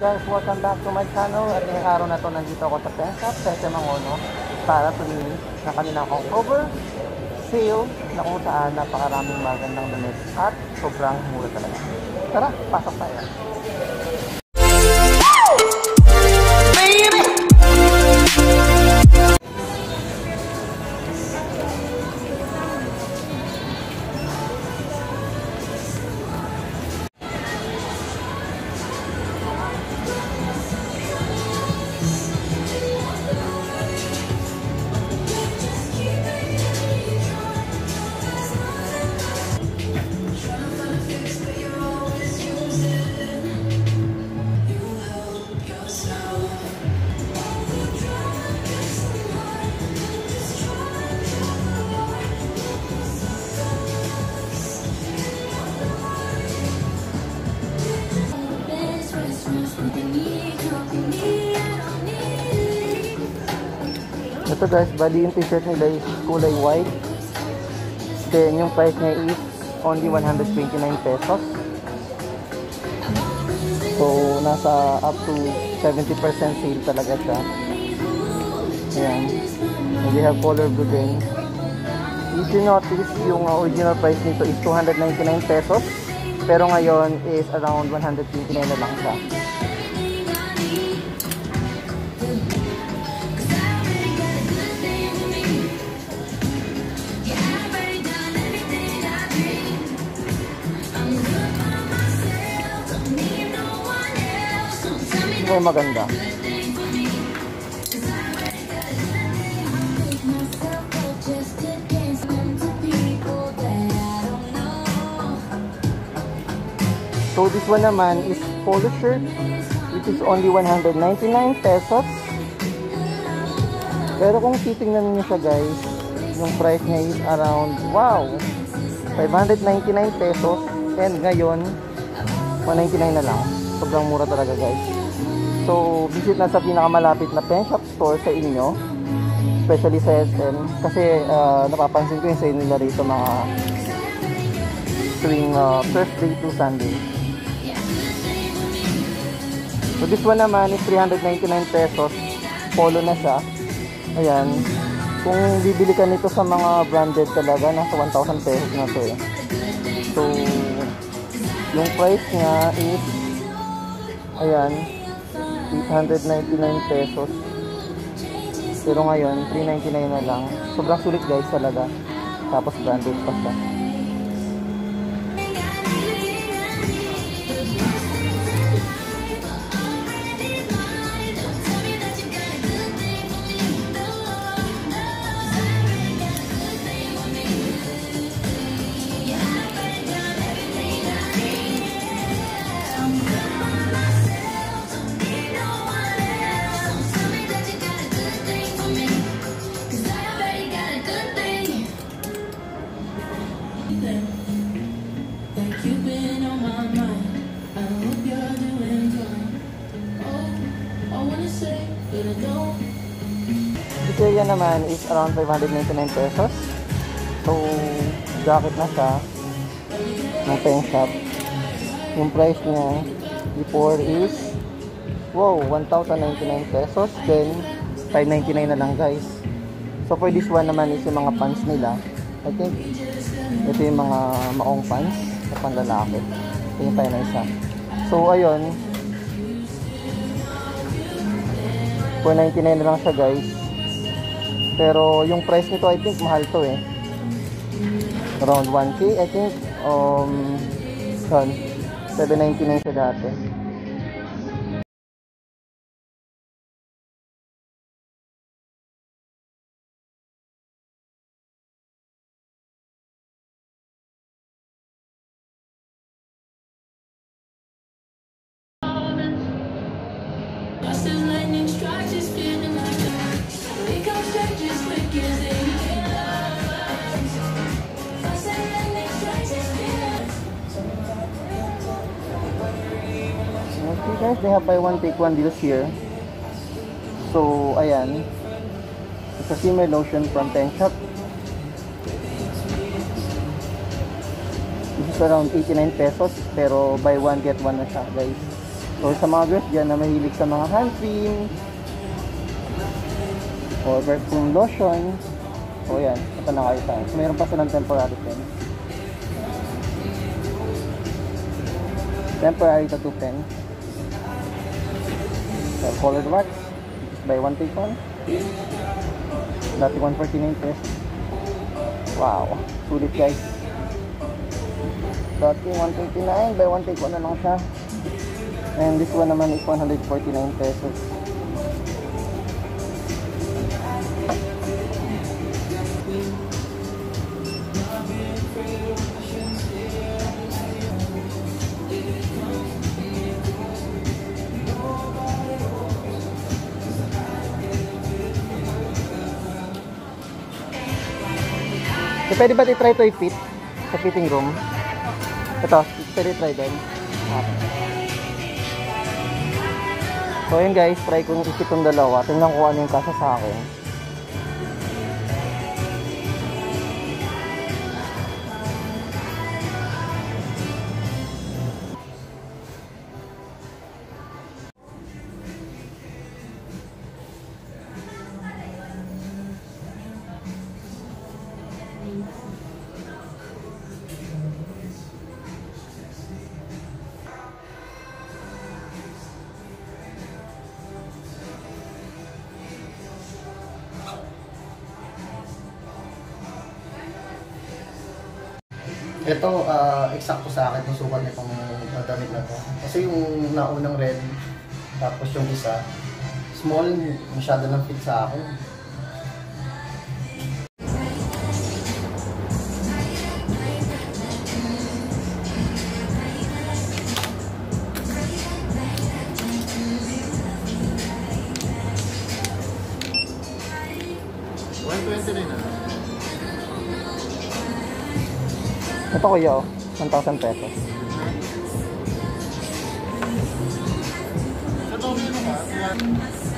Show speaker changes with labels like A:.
A: Guys, welcome back to my channel. At ngayong araw na to nandito ako sa Penshop sa SM Mangono para tumingin ng kanilang October sale na kung saan napakaraming magandang damit at sobrang mura talaga. Tara, pasok tayo. Ito guys, bali yung t-shirt nila is kulay white. Then yung price niya is only 129 pesos. So, nasa up to 70% sale talaga siya. Ayan. And we have color blue din. If you notice, yung original price nito is 299 pesos. Pero ngayon is around 129 na lang siya. Yung maganda. So this one naman is polo shirt which is only 199 pesos. Pero kung titingnan niyo siya guys, yung price niya is around, wow, 599 pesos and ngayon 199 na lang. Sobrang mura talaga guys. So visit na sa pinakamalapit na pen shop store sa inyo especially sa SM kasi uh, napapansin ko yung sale nila rito mga tuwing uh, Thursday to Sunday. So this one naman is 399 pesos. Polo na siya. Ayan. Kung bibili ka nito sa mga branded talaga, nasa 1,000 pesos na to eh. So, yung price niya is ayan, 899 pesos. Pero ngayon, 399 na lang. Sobrang sulit guys talaga. Tapos branded pa siya.
B: But I don't.
A: This area naman is around 599 pesos. So, jacket na siya ng pen shop. Yung price niya before is wow, 1,099 pesos. Then, 599 na lang guys. So, for this one naman is yung mga pants nila. I think, ito yung mga maong pants na panlalaki. Ito yung tayo na. So, ayun. 499 na lang siya guys. Pero yung price nito I think mahal to eh. Around 1k I think. Um, yun. 799 siya dati. Okay guys, they have buy one take one deals here. So, ayan. It's a steamer lotion from Ten Shop. This is around 89 pesos pero buy one get one na siya guys. Or sa mga girls dyan na mahilig sa mga hand cream or perfume lotion. O yan, ito na kayo tayo. Mayroon pa silang temporary pen. Temporary tattoo pen. So, colored wax. Buy one take one. Dati 149 pesos. Wow. Sulit guys. Dati 129. Buy one take one na lang siya. And this one naman is 149 pesos. Pwede ba i-try to i-fit sa fitting room? Ito, pwede try din. Okay. So yun guys, try kong i-fit tong dalawa. Tingnan ko ano yung kasa sa akin. Ito, ah, eksakto sa akin yung sukat nitong uh, damit na to. Kasi yung naunang red, tapos yung isa, small, masyado lang fit sa akin. Ito kuya, oh. 1,000 pesos.
C: Ba?